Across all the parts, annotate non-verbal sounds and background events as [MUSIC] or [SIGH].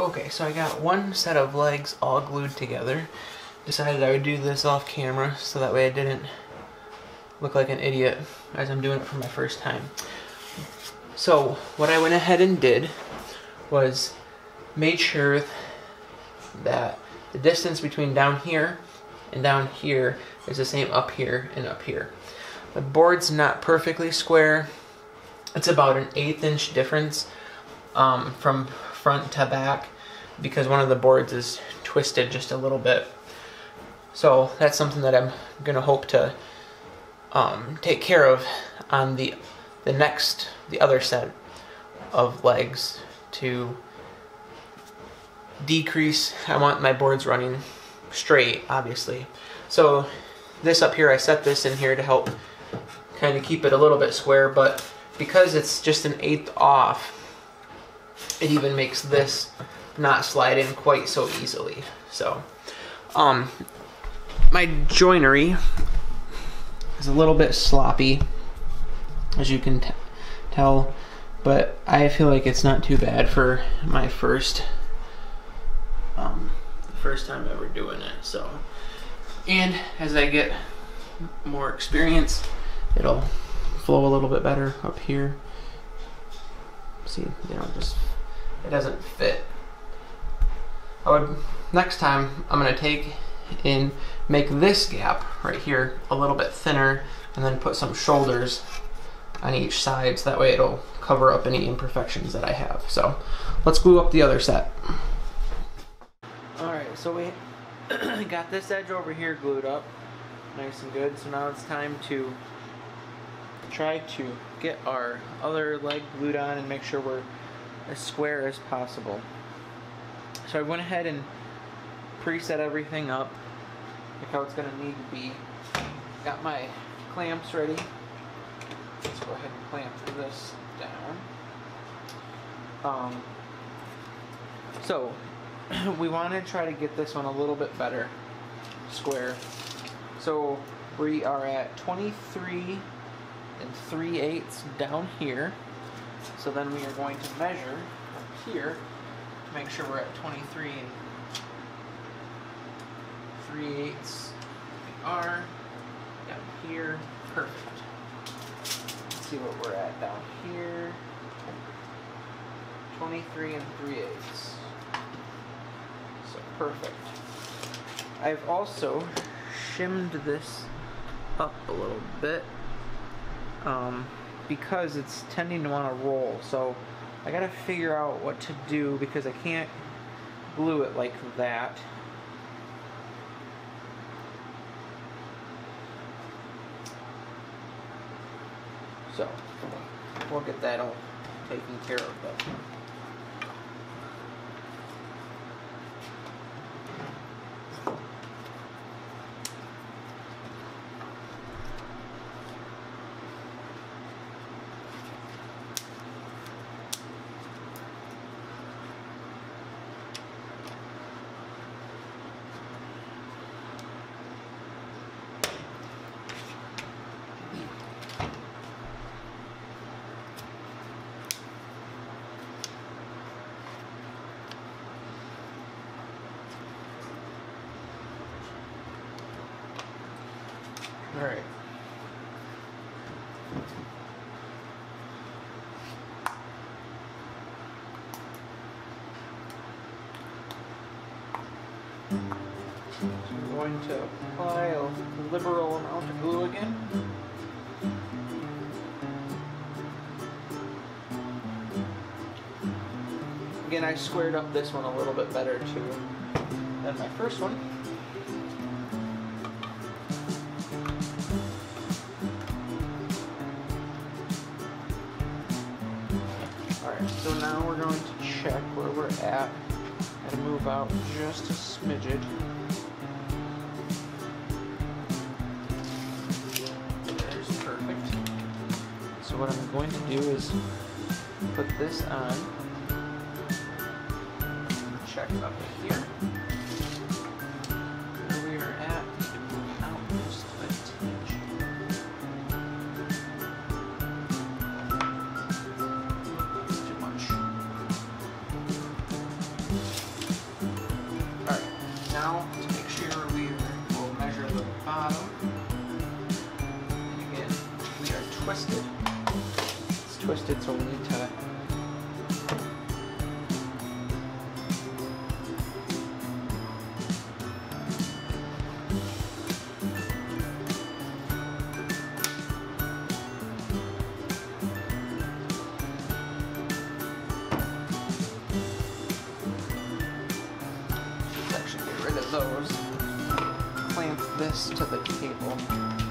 Okay, so I got one set of legs all glued together. Decided I would do this off camera so that way I didn't look like an idiot as I'm doing it for my first time. So what I went ahead and did was made sure that the distance between down here and down here is the same up here and up here. The board's not perfectly square. It's about an eighth inch difference um, from front to back because one of the boards is twisted just a little bit. So that's something that I'm gonna hope to um, take care of on the the next the other set of legs to decrease. I want my boards running straight, obviously. So this up here, I set this in here to help kind of keep it a little bit square, but because it's just an eighth off, it even makes this not slide in quite so easily. So, um, my joinery is a little bit sloppy, as you can tell, but I feel like it's not too bad for my first, um, first time ever doing it. So, and as I get more experience, it'll flow a little bit better up here. See, you know, just it doesn't fit. I would next time I'm gonna take and make this gap right here a little bit thinner and then put some shoulders on each side so that way it'll cover up any imperfections that I have. So let's glue up the other set. Alright, so we [CLEARS THROAT] got this edge over here glued up nice and good. So now it's time to try to get our other leg glued on and make sure we're as square as possible. So I went ahead and preset everything up like how it's going to need to be. Got my clamps ready. Let's go ahead and clamp this down. Um, so [CLEARS THROAT] we want to try to get this one a little bit better square. So we are at 23 and 3 eighths down here. So then we are going to measure up here to make sure we're at 23 and 3 eighths. We are down here. Perfect. Let's see what we're at down here. 23 and 3 eighths. So perfect. I've also shimmed this up a little bit um, because it's tending to want to roll. So I gotta figure out what to do because I can't glue it like that. So we'll get that all taken care of though. All right. So I'm going to apply a liberal amount of glue again. Again, I squared up this one a little bit better too than my first one. Where and move out just a smidget. There's perfect. So what I'm going to do is put this on, check up here. So we'll need to Let's actually get rid of those. Clamp this to the cable.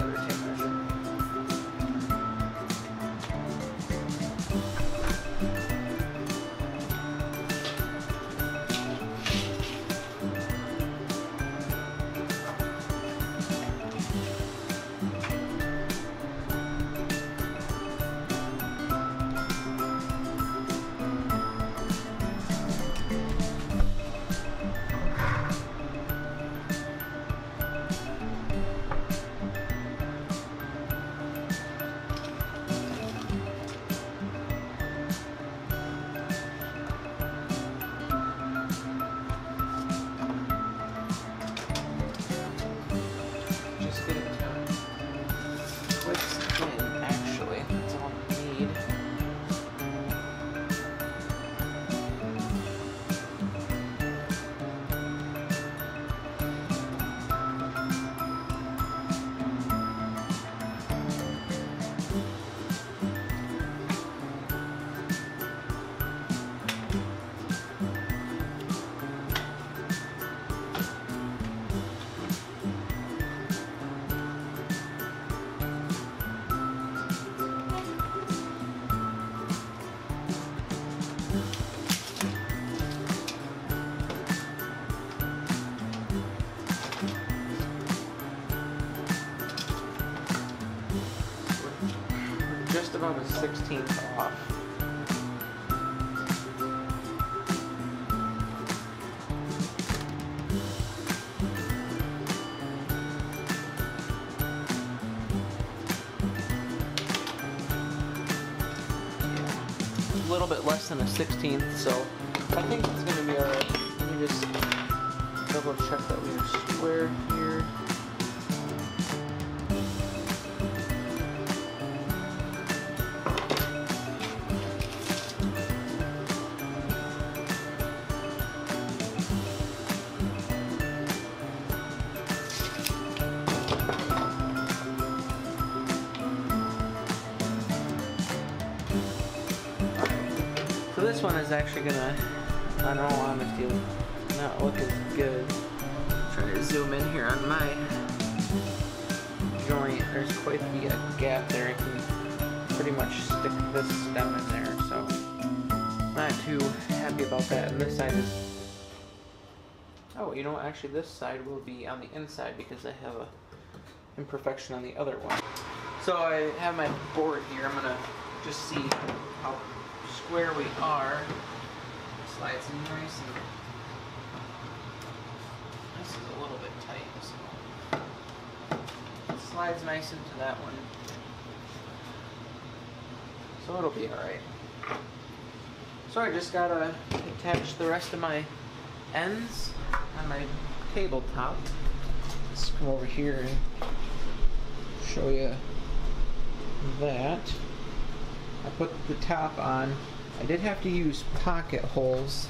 Get just about a 16th off. Yeah. A little bit less than a 16th, so I think it's gonna be alright. Let me just double check that we are square here. This one is actually gonna, I don't in all honesty, not look as good. trying to zoom in here on my joint. There's quite the uh, gap there. I can pretty much stick this stem in there, so not too happy about that. And this side is, oh, you know? Actually, this side will be on the inside because I have a imperfection on the other one. So I have my board here. I'm gonna just see how square we are. Slides nice and this is a little bit tight. So it slides nice into that one. So it'll be alright. So I just gotta attach the rest of my ends on my tabletop. Let's come over here and show you that. I put the top on. I did have to use pocket holes.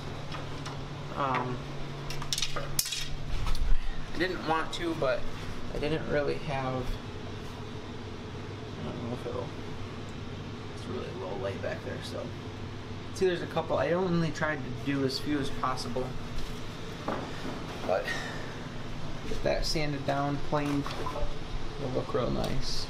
Um, I didn't want to, but I didn't really have. I don't know if it'll. It's really low light back there, so. See, there's a couple. I only tried to do as few as possible. But get that sanded down, planed, it'll look real nice.